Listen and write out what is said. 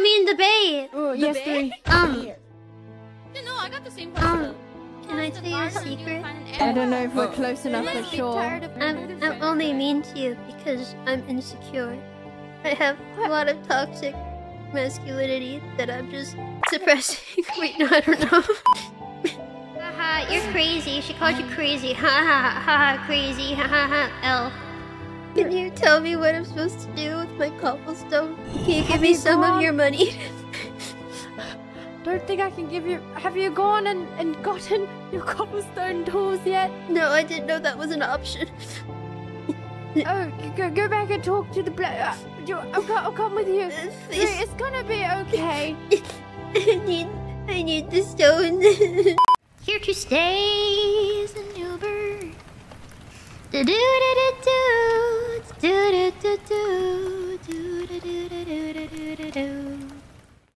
I mean the bay. Oh, yes, Bae? three. Um, Yeah, no, I got the same um, can I tell you a secret? I don't know if we're close enough for sure. I'm, I'm only mean to you because I'm insecure. I have a lot of toxic masculinity that I'm just suppressing. Wait, no, I don't know. Haha, you're crazy. She called you crazy. Ha ha ha ha, crazy. Ha ha ha, L. Can you tell me what I'm supposed to do with my cobblestone? Can you give have me you some gone? of your money? Don't think I can give you. Have you gone and, and gotten your cobblestone tools yet? No, I didn't know that was an option. oh, go, go back and talk to the black. Uh, I'll, I'll come with you. Please. It's gonna be okay. I need, I need the stone. Here to stay is the new bird. Do do do do do. Do.